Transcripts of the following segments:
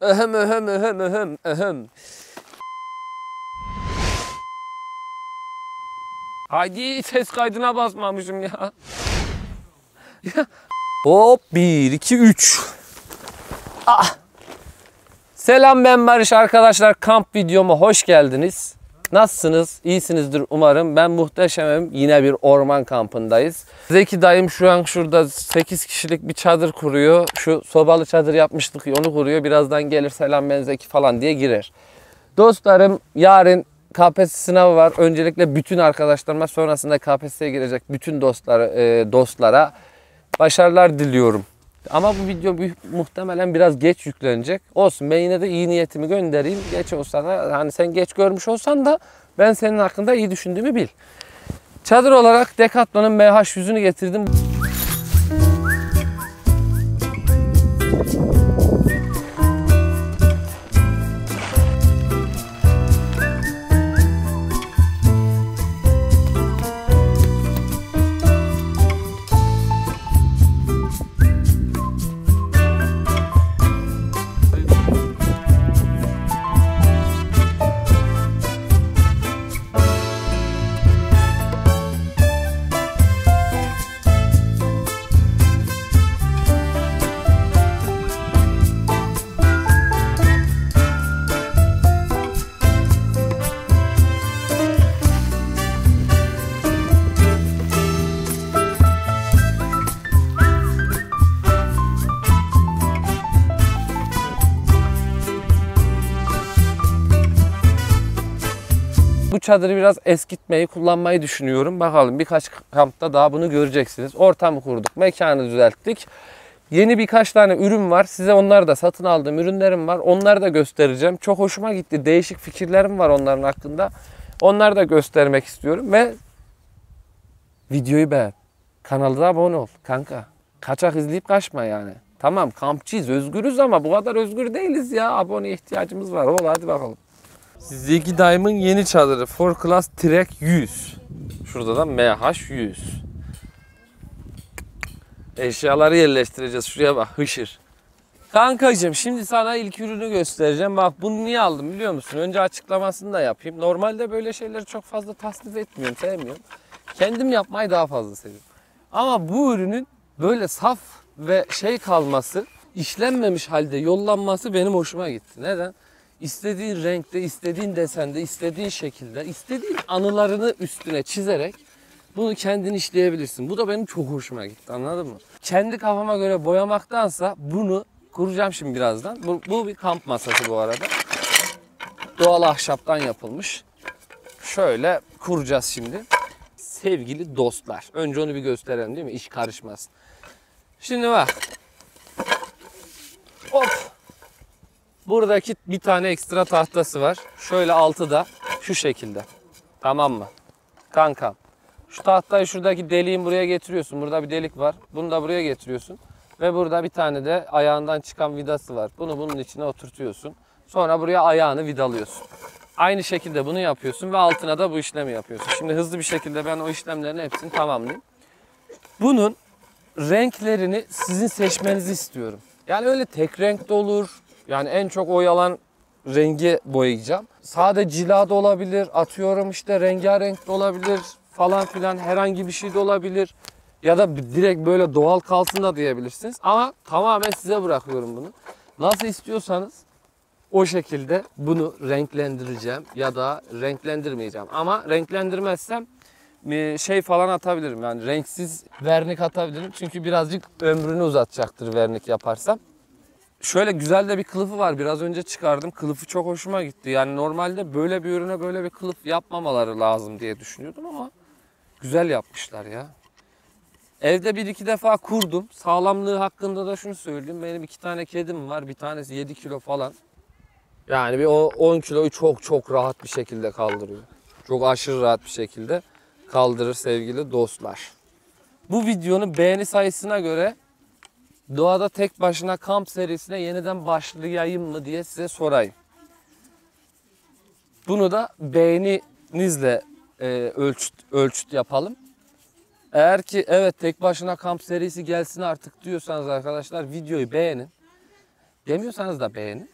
Öhem öhem öhem öhem öhem. Haydi ses kaydına basmamışım ya. Hop 1 2 3. Ah. Selam ben Barış arkadaşlar kamp videoma hoş geldiniz. Nasılsınız? İyisinizdir umarım. Ben muhteşemim. Yine bir orman kampındayız. Zeki dayım şu an şurada 8 kişilik bir çadır kuruyor. Şu sobalı çadır yapmıştık onu kuruyor. Birazdan gelir selam ben Zeki falan diye girer. Dostlarım yarın KPSS sınavı var. Öncelikle bütün arkadaşlarıma sonrasında KPSS'ye girecek bütün dostlar, e, dostlara başarılar diliyorum. Ama bu video muhtemelen biraz geç yüklenecek. Olsun ben yine de iyi niyetimi göndereyim. Geç olsa da hani sen geç görmüş olsan da ben senin hakkında iyi düşündüğümü bil. Çadır olarak Decathlon'un MH yüzünü getirdim. Çadırı biraz eskitmeyi, kullanmayı düşünüyorum. Bakalım birkaç kampta daha bunu göreceksiniz. Ortamı kurduk, mekanı düzelttik. Yeni birkaç tane ürün var. Size onları da satın aldığım ürünlerim var. Onları da göstereceğim. Çok hoşuma gitti. Değişik fikirlerim var onların hakkında. Onları da göstermek istiyorum ve videoyu beğen. Kanala da abone ol kanka. Kaçak izleyip kaçma yani. Tamam kampçıyız, özgürüz ama bu kadar özgür değiliz ya. Abone ihtiyacımız var. Ol hadi bakalım. Ziggy Diamond yeni çadırı. For Class Trek 100. Şurada da MH 100. Eşyaları yerleştireceğiz. Şuraya bak hışır. Kankacığım şimdi sana ilk ürünü göstereceğim. Bak bunu niye aldım biliyor musun? Önce açıklamasını da yapayım. Normalde böyle şeyleri çok fazla tasnif etmiyorum, sevmiyorum. Kendim yapmayı daha fazla seviyorum. Ama bu ürünün böyle saf ve şey kalması, işlenmemiş halde yollanması benim hoşuma gitti. Neden? İstediğin renkte, istediğin desende, istediğin şekilde, istediğin anılarını üstüne çizerek bunu kendin işleyebilirsin. Bu da benim çok hoşuma gitti anladın mı? Kendi kafama göre boyamaktansa bunu kuracağım şimdi birazdan. Bu, bu bir kamp masası bu arada. Doğal ahşaptan yapılmış. Şöyle kuracağız şimdi. Sevgili dostlar. Önce onu bir gösterelim değil mi? İş karışmasın. Şimdi bak. Hop. Buradaki bir tane ekstra tahtası var. Şöyle altı da şu şekilde. Tamam mı? Kankam. Şu tahtayı şuradaki deliğin buraya getiriyorsun. Burada bir delik var. Bunu da buraya getiriyorsun. Ve burada bir tane de ayağından çıkan vidası var. Bunu bunun içine oturtuyorsun. Sonra buraya ayağını vidalıyorsun. Aynı şekilde bunu yapıyorsun ve altına da bu işlemi yapıyorsun. Şimdi hızlı bir şekilde ben o işlemlerin hepsini tamamlayayım. Bunun renklerini sizin seçmenizi istiyorum. Yani öyle tek renk de olur. Yani en çok oyalan rengi boyayacağım. Sade cila da olabilir. Atıyorum işte rengarenk de olabilir falan filan herhangi bir şey de olabilir. Ya da direkt böyle doğal kalsın da diyebilirsiniz. Ama tamamen size bırakıyorum bunu. Nasıl istiyorsanız o şekilde bunu renklendireceğim ya da renklendirmeyeceğim. Ama renklendirmezsem şey falan atabilirim. Yani renksiz vernik atabilirim. Çünkü birazcık ömrünü uzatacaktır vernik yaparsam. Şöyle güzel de bir kılıfı var. Biraz önce çıkardım. Kılıfı çok hoşuma gitti. Yani normalde böyle bir ürüne böyle bir kılıf yapmamaları lazım diye düşünüyordum ama güzel yapmışlar ya. Evde bir iki defa kurdum. Sağlamlığı hakkında da şunu söyleyeyim. Benim iki tane kedim var. Bir tanesi 7 kilo falan. Yani bir o 10 kiloyu çok çok rahat bir şekilde kaldırıyor. Çok aşırı rahat bir şekilde kaldırır sevgili dostlar. Bu videonun beğeni sayısına göre Doğada tek başına kamp serisine yeniden başlayayım mı diye size sorayım. Bunu da beğeninizle e, ölçüt, ölçüt yapalım. Eğer ki evet tek başına kamp serisi gelsin artık diyorsanız arkadaşlar videoyu beğenin. Demiyorsanız da beğenin.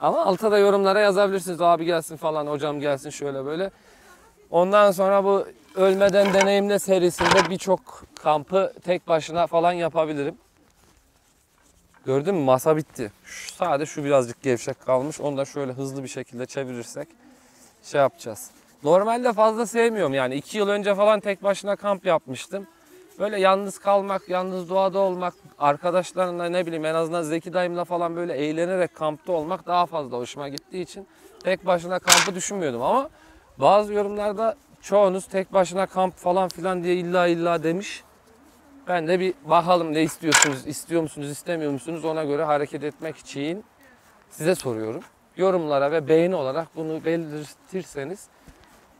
Ama alta da yorumlara yazabilirsiniz. Abi gelsin falan, hocam gelsin şöyle böyle. Ondan sonra bu Ölmeden Deneyimle serisinde birçok kampı tek başına falan yapabilirim. Gördün mü masa bitti. Şu, sadece şu birazcık gevşek kalmış. Onu da şöyle hızlı bir şekilde çevirirsek şey yapacağız. Normalde fazla sevmiyorum yani. iki yıl önce falan tek başına kamp yapmıştım. Böyle yalnız kalmak, yalnız doğada olmak, arkadaşlarımla ne bileyim en azından Zeki dayımla falan böyle eğlenerek kampta olmak daha fazla hoşuma gittiği için tek başına kampı düşünmüyordum ama bazı yorumlarda çoğunuz tek başına kamp falan filan diye illa illa demiş. Ben de bir bakalım ne istiyorsunuz, istiyor musunuz, istemiyor musunuz ona göre hareket etmek için size soruyorum. Yorumlara ve beğeni olarak bunu belirtirseniz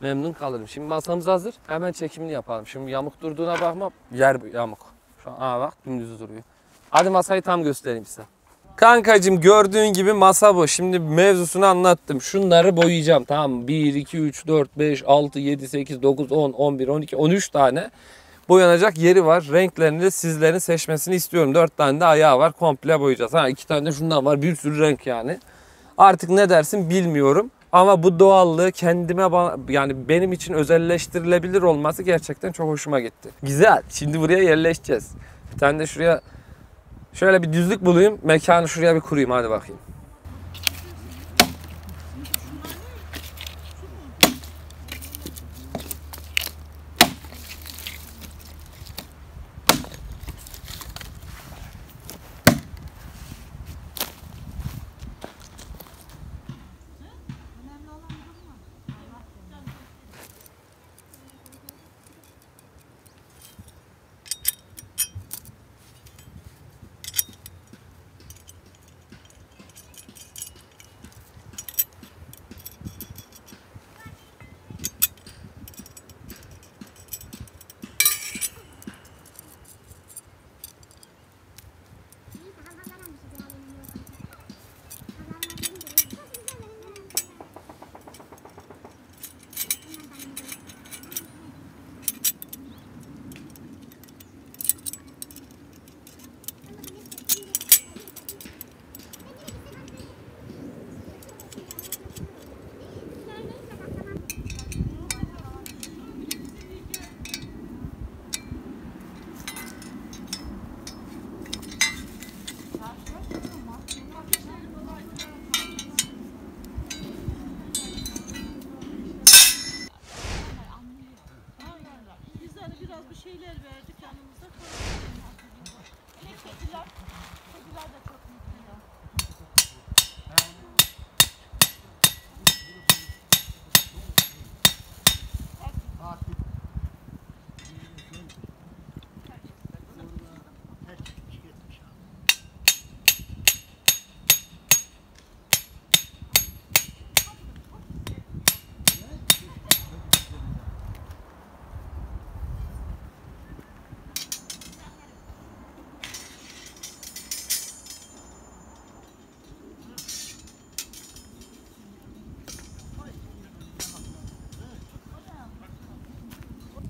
memnun kalırım. Şimdi masamız hazır. Hemen çekimini yapalım. Şimdi yamuk durduğuna bakma. Yer yamuk. Şu an aa bak dümdüz duruyor. Hadi masayı tam göstereyim size. Kankacım gördüğün gibi masa bu. Şimdi mevzusunu anlattım. Şunları boyayacağım tamam mı? 1, 2, 3, 4, 5, 6, 7, 8, 9, 10, 11, 12, 13 tane boyanacak yeri var. Renklerini de sizlerin seçmesini istiyorum. 4 tane de ayağı var. Komple boyayacağız. Ha 2 tane de şundan var. Bir sürü renk yani. Artık ne dersin bilmiyorum. Ama bu doğallığı kendime yani benim için özelleştirilebilir olması gerçekten çok hoşuma gitti. Güzel. Şimdi buraya yerleşeceğiz. Bir tane de şuraya şöyle bir düzlük bulayım. Mekanı şuraya bir kurayım hadi bakayım.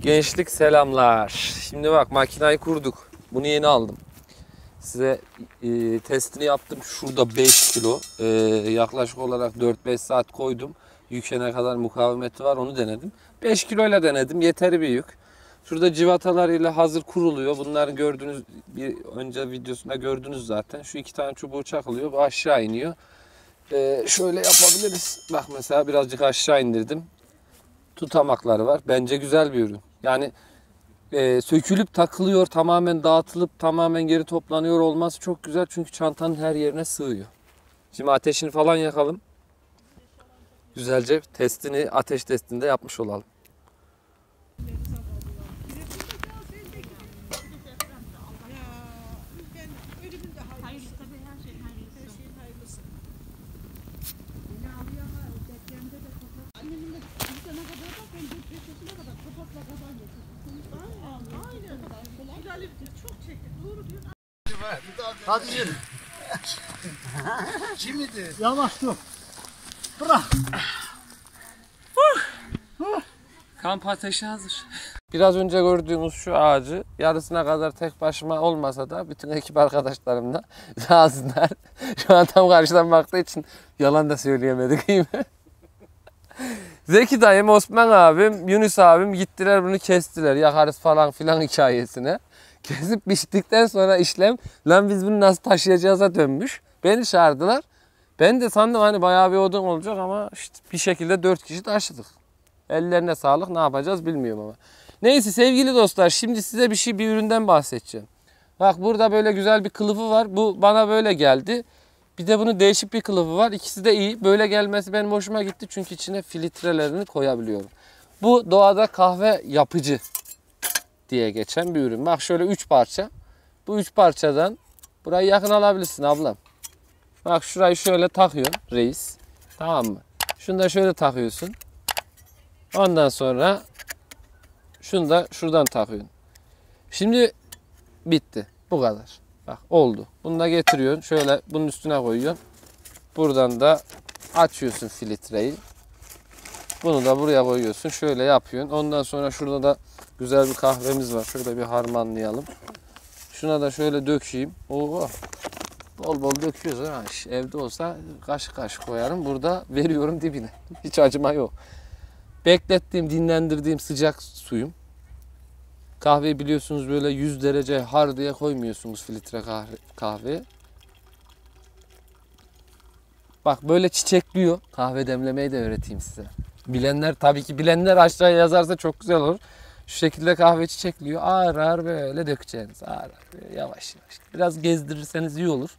Gençlik selamlar. Şimdi bak makinayı kurduk. Bunu yeni aldım. Size e, testini yaptım. Şurada 5 kilo. E, yaklaşık olarak 4-5 saat koydum. Yüke ne kadar mukavemeti var onu denedim. 5 kiloyla denedim. Yeteri bir yük. Şurada civatalarıyla hazır kuruluyor. Bunları gördünüz bir önce videosunda gördünüz zaten. Şu iki tane çubuğu çakılıyor. Bu aşağı iniyor. E, şöyle yapabiliriz. Bak mesela birazcık aşağı indirdim tutamakları var. Bence güzel bir ürün. Yani e, sökülüp takılıyor, tamamen dağıtılıp tamamen geri toplanıyor olması çok güzel çünkü çantanın her yerine sığıyor. Şimdi ateşini falan yakalım. Güzelce testini, ateş testinde yapmış olalım. Hayırlısı tabii her şey hayırlısı. Annemin de bir sene kadar da ben dört beş yaşına kadar kapakla kazan getirdim. Aynen. Aynen. Hilal'i çok çekti. Doğru diyor. Hadi yürü. Kimidi? Yavaş dur. Bırak. Kamp ateşi hazır. Biraz önce gördüğümüz şu ağacı yarısına kadar tek başıma olmasa da bütün ekip arkadaşlarımla razılar. Şu an tam karşıdan baktığı için yalan da söyleyemedik iyi mi? Zeki dayım, Osman abim, Yunus abim gittiler bunu kestiler. Yakarız falan filan hikayesine. Kesip biçtikten sonra işlem lan biz bunu nasıl taşıyacağıza dönmüş. Beni çağırdılar. Ben de sandım hani bayağı bir odun olacak ama işte bir şekilde dört kişi taşıdık. Ellerine sağlık ne yapacağız bilmiyorum ama. Neyse sevgili dostlar şimdi size bir şey bir üründen bahsedeceğim. Bak burada böyle güzel bir kılıfı var. Bu bana böyle geldi. Bir de bunun değişik bir kılıfı var. İkisi de iyi. Böyle gelmesi benim hoşuma gitti. Çünkü içine filtrelerini koyabiliyorum. Bu doğada kahve yapıcı diye geçen bir ürün. Bak şöyle 3 parça. Bu 3 parçadan burayı yakın alabilirsin ablam. Bak şurayı şöyle takıyorsun reis. Tamam mı? Şunu da şöyle takıyorsun. Ondan sonra şunu da şuradan takıyorsun. Şimdi bitti. Bu kadar. Bak oldu. Bunu da getiriyorsun. Şöyle bunun üstüne koyuyorsun. Buradan da açıyorsun filtreyi. Bunu da buraya koyuyorsun. Şöyle yapıyorsun. Ondan sonra şurada da güzel bir kahvemiz var. Şöyle bir harmanlayalım. Şuna da şöyle dökeyim. Oo. Bol bol döküyoruz ha. Evde olsa kaşık kaşık koyarım. Burada veriyorum dibine. Hiç acıma yok. Beklettiğim, dinlendirdiğim sıcak suyum. Kahveyi biliyorsunuz böyle 100 derece har diye koymuyorsunuz filtre kahve. Bak böyle çiçekliyor. Kahve demlemeyi de öğreteyim size. Bilenler tabii ki bilenler aşağıya yazarsa çok güzel olur. Şu şekilde kahve çiçekliyor. Ağır ağır böyle dökeceğiniz. Ağır ağır böyle yavaş yavaş. Biraz gezdirirseniz iyi olur.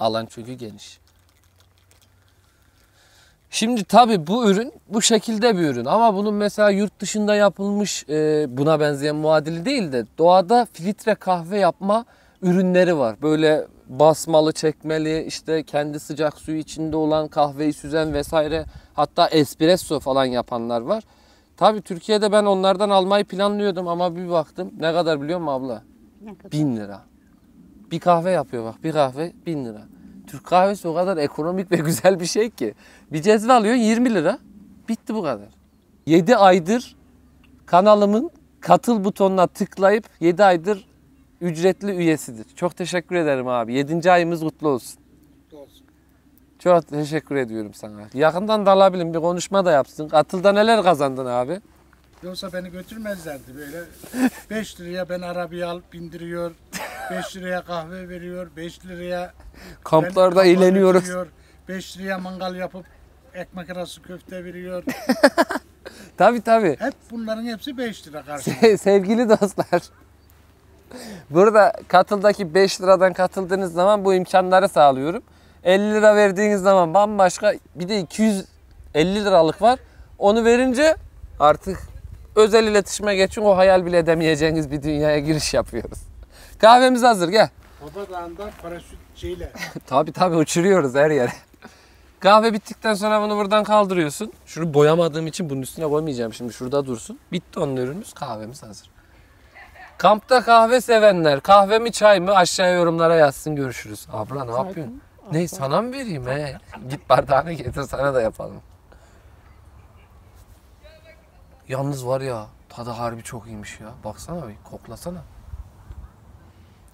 Alan çünkü geniş. Şimdi tabii bu ürün bu şekilde bir ürün ama bunun mesela yurt dışında yapılmış e, buna benzeyen muadili değil de doğada filtre kahve yapma ürünleri var. Böyle basmalı, çekmeli, işte kendi sıcak suyu içinde olan kahveyi süzen vesaire hatta espresso falan yapanlar var. Tabii Türkiye'de ben onlardan almayı planlıyordum ama bir baktım ne kadar biliyor musun abla? Ne kadar? Bin lira. Bir kahve yapıyor bak bir kahve bin lira. Türk kahvesi o kadar ekonomik ve güzel bir şey ki. Bir cezve alıyorsun 20 lira. Bitti bu kadar. 7 aydır kanalımın katıl butonuna tıklayıp 7 aydır ücretli üyesidir. Çok teşekkür ederim abi. 7. ayımız kutlu olsun. Olsun. Çok teşekkür ediyorum sana. Yakından da alabilirim bir konuşma da yapsın. Katılda neler kazandın abi? Yoksa beni götürmezlerdi böyle. 5 liraya ben arabaya alıp bindiriyor. 5 liraya kahve veriyor. 5 liraya Kamplarda eğleniyoruz. 5 liraya mangal yapıp ekmek arası köfte veriyor. Tabii tabii. Hep bunların hepsi 5 lira karşılığında. Se- Sevgili dostlar. Burada katıldaki 5 liradan katıldığınız zaman bu imkanları sağlıyorum. 50 lira verdiğiniz zaman bambaşka bir de 250 liralık var. Onu verince artık özel iletişime geçin o hayal bile edemeyeceğiniz bir dünyaya giriş yapıyoruz. Kahvemiz hazır gel. Baba Dağı'nda paraşüt şeyle. Tabi tabi uçuruyoruz her yere. Kahve bittikten sonra bunu buradan kaldırıyorsun. Şunu boyamadığım için bunun üstüne koymayacağım şimdi şurada dursun. Bitti onun ürünümüz kahvemiz hazır. Kampta kahve sevenler kahve mi çay mı aşağıya yorumlara yazsın görüşürüz. Abla ne yapıyorsun? Ne sana mı vereyim he? Git bardağını getir sana da yapalım. Yalnız var ya tadı harbi çok iyiymiş ya. Baksana bir koklasana.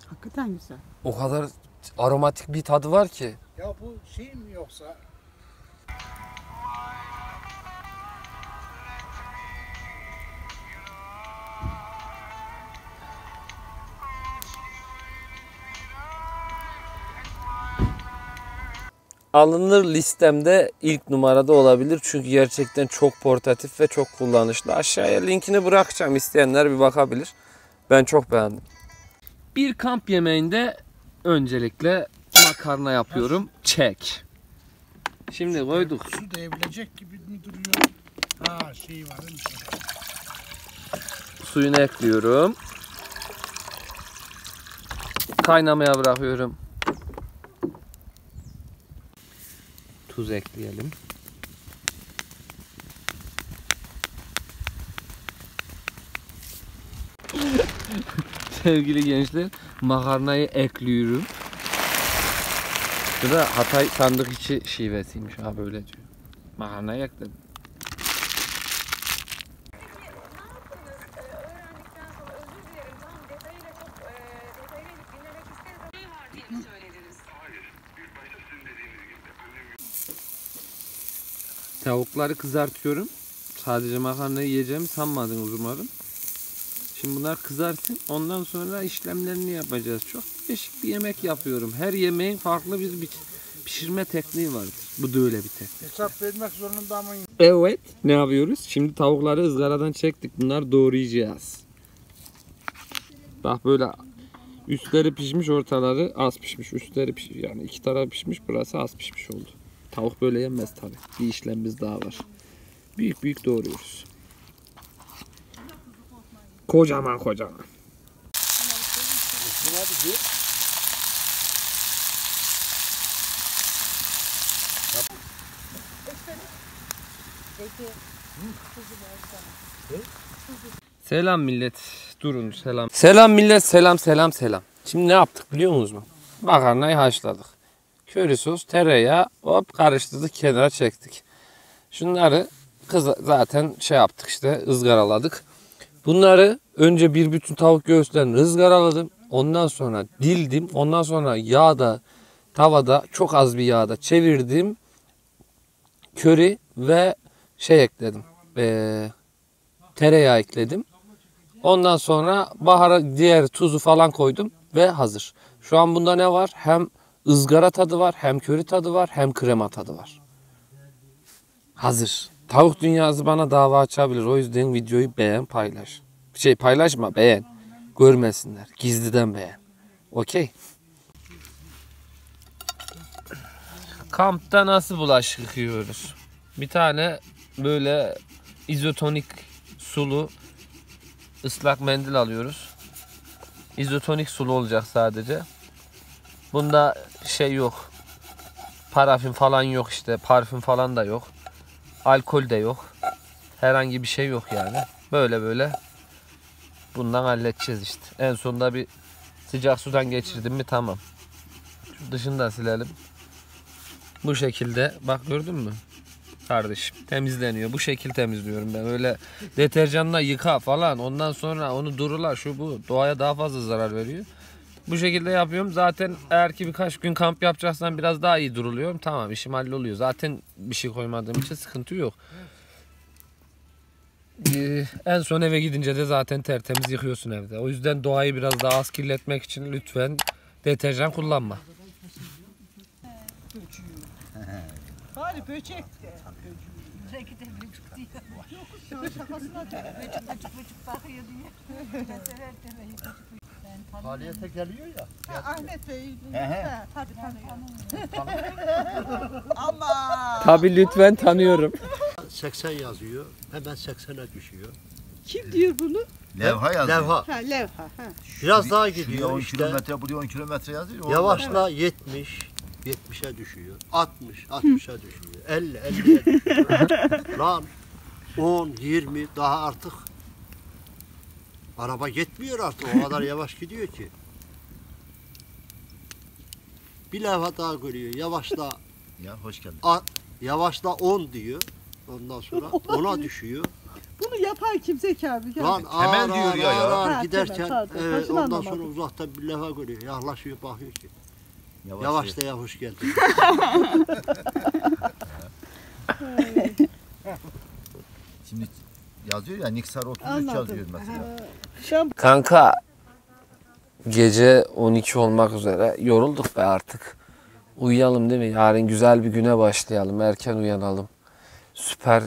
Hakikaten güzel. O kadar aromatik bir tadı var ki. Ya bu şey mi yoksa? Alınır listemde ilk numarada olabilir. Çünkü gerçekten çok portatif ve çok kullanışlı. Aşağıya linkini bırakacağım. İsteyenler bir bakabilir. Ben çok beğendim. Bir kamp yemeğinde öncelikle makarna yapıyorum. Çek. Şimdi koyduk. Su değebilecek gibi mi duruyor? Ha şey var değil mi? Suyunu ekliyorum. Kaynamaya bırakıyorum. Tuz ekleyelim. Sevgili gençler, makarnayı ekliyorum. Bu da Hatay sandık içi şivesiymiş ha böyle diyor. Makarnayı ekledim. Tavukları kızartıyorum. Sadece makarna yiyeceğimi sanmadınız umarım. Şimdi bunlar kızarsın. Ondan sonra işlemlerini yapacağız. Çok değişik bir yemek yapıyorum. Her yemeğin farklı bir pişirme tekniği vardır. Bu da öyle bir teknik. Hesap vermek zorunda mı? Evet. Ne yapıyoruz? Şimdi tavukları ızgaradan çektik. Bunlar doğrayacağız. Bak böyle üstleri pişmiş, ortaları az pişmiş. Üstleri pişmiş. Yani iki taraf pişmiş, burası az pişmiş oldu. Tavuk böyle yenmez tabi. Bir işlemimiz daha var. Büyük büyük doğruyoruz. Kocaman kocaman. Selam millet. Durun selam. Selam millet selam selam selam. Şimdi ne yaptık biliyor musunuz? Makarnayı haşladık. Köri sos, tereyağı hop karıştırdık kenara çektik. Şunları kız zaten şey yaptık işte ızgaraladık. Bunları önce bir bütün tavuk göğüslerini ızgaraladım. Ondan sonra dildim. Ondan sonra yağda tavada çok az bir yağda çevirdim. Köri ve şey ekledim. Ee, tereyağı ekledim. Ondan sonra bahara diğer tuzu falan koydum ve hazır. Şu an bunda ne var? Hem ızgara tadı var, hem köri tadı var, hem krema tadı var. Hazır. Tavuk dünyası bana dava açabilir. O yüzden videoyu beğen, paylaş. Şey paylaşma, beğen. Görmesinler. Gizliden beğen. Okey. Kampta nasıl bulaşık yıkıyoruz? Bir tane böyle izotonik sulu ıslak mendil alıyoruz. İzotonik sulu olacak sadece. Bunda şey yok. Parafin falan yok işte. Parfüm falan da yok. Alkol de yok. Herhangi bir şey yok yani. Böyle böyle bundan halledeceğiz işte. En sonunda bir sıcak sudan geçirdim mi tamam. Şu dışını da silelim. Bu şekilde bak gördün mü? Kardeşim temizleniyor. Bu şekil temizliyorum ben. Öyle deterjanla yıka falan. Ondan sonra onu durula şu bu. Doğaya daha fazla zarar veriyor. Bu şekilde yapıyorum. Zaten eğer ki birkaç gün kamp yapacaksan biraz daha iyi duruluyorum. Tamam işim halloluyor. Zaten bir şey koymadığım için sıkıntı yok. Ee, en son eve gidince de zaten tertemiz yıkıyorsun evde. O yüzden doğayı biraz daha az kirletmek için lütfen deterjan kullanma. Bari böcek de. Belki de vücut diyor. Yok şakasına diyor. Vücut vücut vücut bakıyor diye. Vücut vücut. Ben tanıyorum. Faaliyete geliyor ya. Ha, Ahmet Bey. Ha, Tabii tanıyorum. Ama. Tabi lütfen tanıyorum. 80 yazıyor. Hemen 80'e düşüyor. Kim diyor bunu? Levha yazıyor. Levha. Ha Levha. Ha. Biraz daha Şuraya gidiyor 10 işte. kilometre, buraya 10 kilometre yazıyor. Orada- Yavaşla 70, 70'e düşüyor. 60, 60'a düşüyor. 50, 50'ye düşüyor. Lan 10, 20 daha artık araba gitmiyor artık. O kadar yavaş gidiyor ki. Bir levha daha görüyor. Yavaşla Ya hoş geldin. a, yavaşla 10 diyor. Ondan sonra 10'a düşüyor. Bunu yapan kim Zeki abi? Gel. Lan ağır ağır diyor ya ağır ya. ağır Ha, giderken temel, pardon. evet, ondan sonra anlamadım. uzaktan bir levha görüyor. Yaklaşıyor bakıyor ki. Yavaş, Yavaş da ya hoş geldin. Şimdi yazıyor ya Niksar 33 Anladım. yazıyor mesela. Kanka gece 12 olmak üzere yorulduk be artık. Uyuyalım değil mi? Yarın güzel bir güne başlayalım. Erken uyanalım. Süper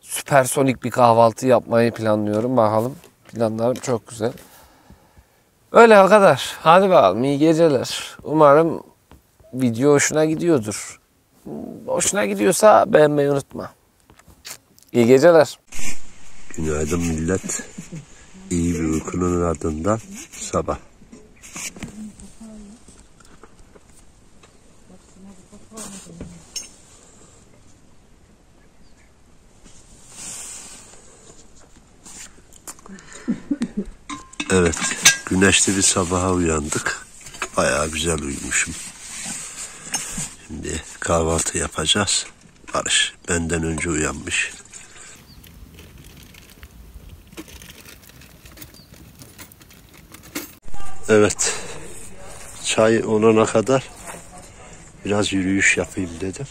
süpersonik bir kahvaltı yapmayı planlıyorum. Bakalım. Planlarım çok güzel. Öyle o kadar. Hadi bakalım iyi geceler. Umarım video hoşuna gidiyordur. Hoşuna gidiyorsa beğenmeyi unutma. İyi geceler. Günaydın millet. İyi bir uykunun ardından sabah. Evet, güneşli bir sabaha uyandık. Bayağı güzel uyumuşum. Şimdi kahvaltı yapacağız. Barış benden önce uyanmış. Evet. Çay olana kadar biraz yürüyüş yapayım dedim.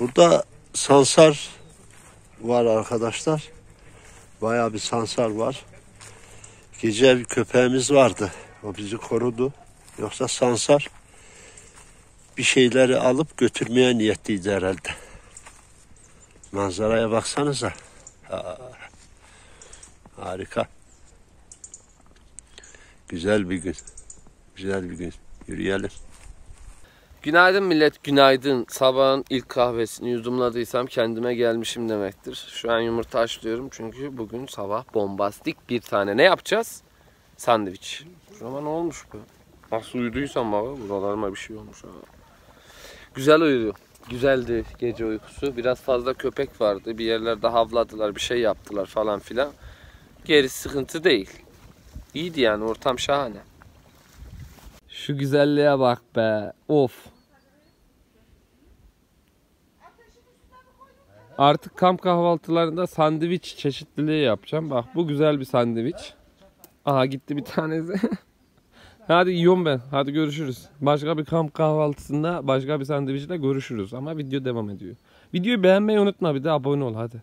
Burada Sansar var arkadaşlar. Bayağı bir sansar var. Gece bir köpeğimiz vardı. O bizi korudu. Yoksa sansar bir şeyleri alıp götürmeye niyetliydi herhalde. Manzaraya baksanıza. Ha, harika. Güzel bir gün. Güzel bir gün. Yürüyelim. Günaydın millet, günaydın. Sabahın ilk kahvesini yudumladıysam kendime gelmişim demektir. Şu an yumurta haşlıyorum çünkü bugün sabah bombastik bir tane. Ne yapacağız? Sandviç. Şurama ne olmuş bu? Nasıl uyuduysam baba, buralarıma bir şey olmuş ha. Güzel uyudu. Güzeldi gece uykusu. Biraz fazla köpek vardı. Bir yerlerde havladılar, bir şey yaptılar falan filan. Gerisi sıkıntı değil. İyiydi yani, ortam şahane. Şu güzelliğe bak be. Of. Artık kamp kahvaltılarında sandviç çeşitliliği yapacağım. Bak bu güzel bir sandviç. Aha gitti bir tanesi. Hadi yiyorum ben. Hadi görüşürüz. Başka bir kamp kahvaltısında başka bir sandviçle görüşürüz. Ama video devam ediyor. Videoyu beğenmeyi unutma bir de abone ol hadi.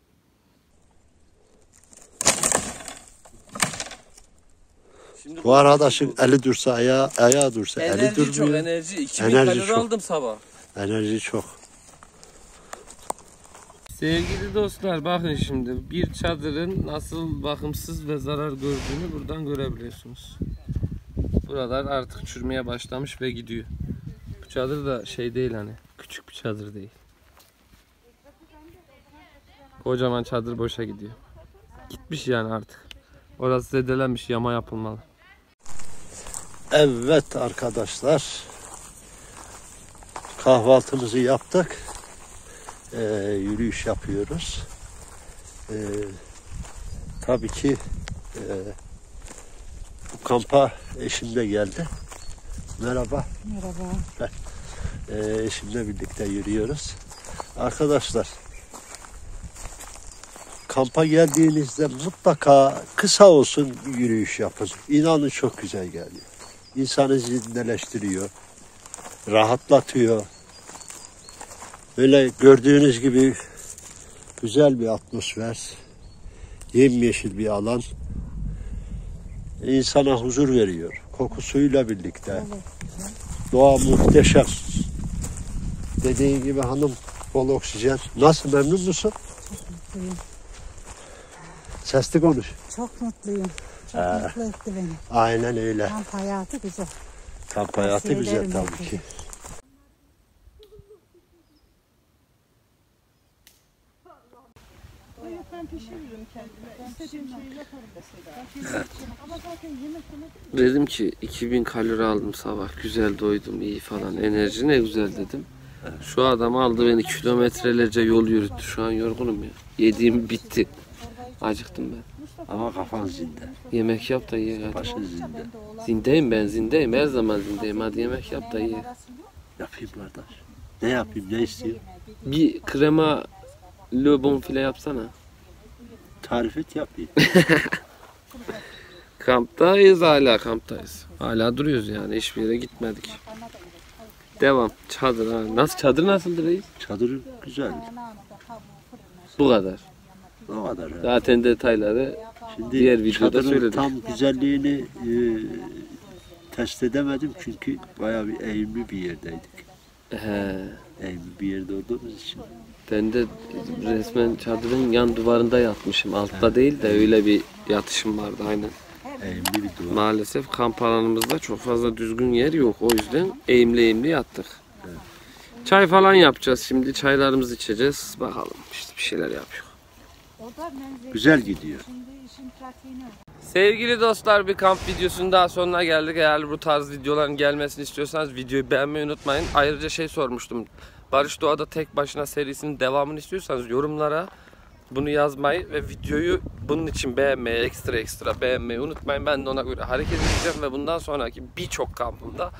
Bu arkadaşın eli dursa ayağı, ayağı dursa eli durmuyor. enerji. 2000 Enerji kalori çok. aldım sabah. Enerji çok. Sevgili dostlar bakın şimdi bir çadırın nasıl bakımsız ve zarar gördüğünü buradan görebiliyorsunuz. Buralar artık çürümeye başlamış ve gidiyor. Bu çadır da şey değil hani küçük bir çadır değil. Kocaman çadır boşa gidiyor. Gitmiş yani artık. Orası zedelenmiş yama yapılmalı. Evet arkadaşlar. Kahvaltımızı yaptık. Ee, yürüyüş yapıyoruz. Ee, tabii ki e, bu kampa eşim de geldi. Merhaba. Merhaba. Ee, eşimle birlikte yürüyoruz. Arkadaşlar kampa geldiğinizde mutlaka kısa olsun yürüyüş yapın. İnanın çok güzel geliyor. İnsanı zindelleştiriyor. Rahatlatıyor. Böyle gördüğünüz gibi güzel bir atmosfer. Yemyeşil bir alan. İnsana huzur veriyor. Kokusuyla birlikte. Doğa muhteşem. Dediğin gibi hanım bol oksijen. Nasıl memnun musun? mutluyum. Sesli konuş. Çok mutluyum. Çok Ee. mutlu etti beni. Aynen öyle. Kamp hayatı güzel. Kamp hayatı Tavsiye güzel tabii herkese. ki. Ben pişiririm kendime. İstediğim şeyi yaparım mesela. Ama zaten yemek yemek Dedim ki 2000 kalori aldım sabah. Güzel doydum iyi falan. Enerji ne güzel dedim. Şu adam aldı beni kilometrelerce yol yürüttü. Şu an yorgunum ya. Yediğim bitti. Acıktım ben. Ama kafan zinde. Yemek yap da ye hadi. Başın zinde. Zindeyim ben zindeyim. Her zaman zindeyim. Hadi yemek yap da ye. Yapayım kardeş. Ne yapayım ne istiyor? Bir krema le bonfile yapsana. Tarif et yapayım. Kamptayız hala kamptayız. Hala duruyoruz yani. Hiçbir yere gitmedik. Devam. Çadır ha. Nasıl çadır nasıldı reis? Çadır güzel. Bu kadar. O kadar. Zaten detayları Şimdi Diğer videoda çadırın söyledik. tam güzelliğini e, test edemedim çünkü bayağı bir eğimli bir yerdeydik. he, Eğimli bir yerde olduğumuz için. ben de resmen çadırın yan duvarında yatmışım. Altta değil de öyle bir yatışım vardı aynen. Eğimli bir duvar. Maalesef kamp alanımızda çok fazla düzgün yer yok. O yüzden eğimli eğimli yattık. Çay falan yapacağız şimdi. Çaylarımızı içeceğiz. Bakalım işte bir şeyler yapıyor. Güzel gidiyor. Sevgili dostlar bir kamp videosunun daha sonuna geldik. Eğer bu tarz videoların gelmesini istiyorsanız videoyu beğenmeyi unutmayın. Ayrıca şey sormuştum. Barış Doğa'da tek başına serisinin devamını istiyorsanız yorumlara bunu yazmayı ve videoyu bunun için beğenmeyi, ekstra ekstra beğenmeyi unutmayın. Ben de ona göre hareket edeceğim ve bundan sonraki birçok kampımda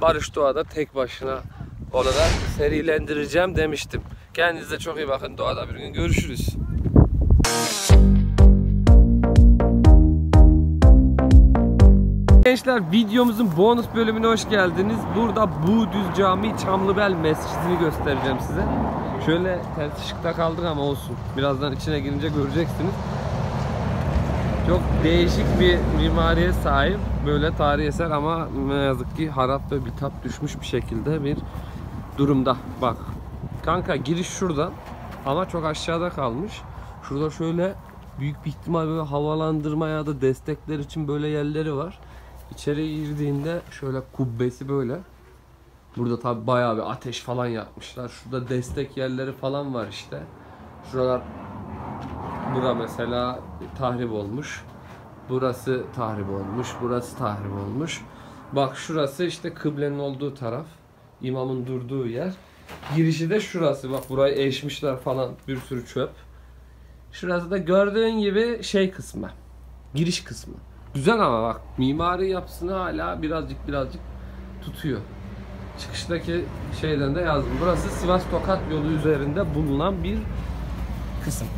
Barış Doğa'da tek başına olarak serilendireceğim demiştim. Kendinize çok iyi bakın. Doğada bir gün görüşürüz. Gençler videomuzun bonus bölümüne hoş geldiniz. Burada Buğdüz Camii Çamlıbel Mescidi'ni göstereceğim size. Şöyle ters ışıkta kaldık ama olsun. Birazdan içine girince göreceksiniz. Çok değişik bir mimariye sahip. Böyle tarihi eser ama ne yazık ki harap ve bitap düşmüş bir şekilde bir durumda. Bak kanka giriş şuradan ama çok aşağıda kalmış. Şurada şöyle büyük bir ihtimal böyle havalandırma ya da destekler için böyle yerleri var. İçeri girdiğinde şöyle kubbesi böyle. Burada tabi bayağı bir ateş falan yapmışlar. Şurada destek yerleri falan var işte. Şuralar Bura mesela tahrip olmuş. Burası tahrip olmuş. Burası tahrip olmuş. Bak şurası işte kıblenin olduğu taraf. İmamın durduğu yer. Girişi de şurası. Bak burayı eşmişler falan. Bir sürü çöp. Şurası da gördüğün gibi şey kısmı. Giriş kısmı. Güzel ama bak mimari yapısını hala birazcık birazcık tutuyor. Çıkıştaki şeyden de yazdım. Burası Sivas Tokat yolu üzerinde bulunan bir kısım.